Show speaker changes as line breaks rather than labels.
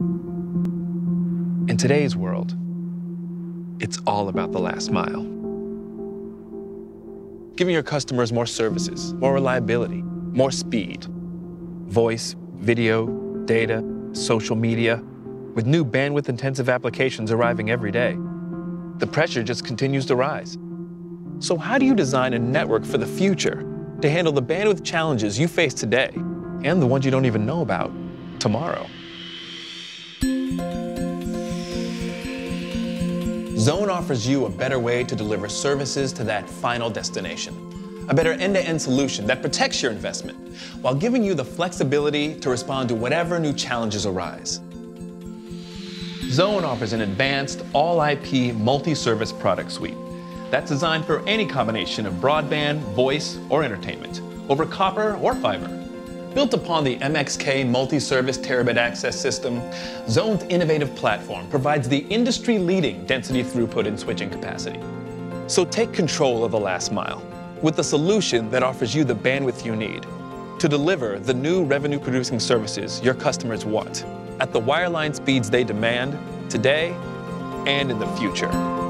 In today's world, it's all about the last mile. Giving your customers more services, more reliability, more speed. Voice, video, data, social media, with new bandwidth intensive applications arriving every day. The pressure just continues to rise. So, how do you design a network for the future to handle the bandwidth challenges you face today and the ones you don't even know about tomorrow? Zhone offers you a better way to deliver services to that final destination. A better end to end solution that protects your investment while giving you the flexibility to respond to whatever new challenges arise. Zhone offers an advanced all IP multi service product suite that's designed for any combination of broadband, voice, or entertainment over copper or fiber. Built upon the MXK multi-service terabit access system, Zhone's innovative platform provides the industry-leading density throughput and switching capacity. So take control of the last mile with a solution that offers you the bandwidth you need to deliver the new revenue-producing services your customers want at the wireline speeds they demand today and in the future.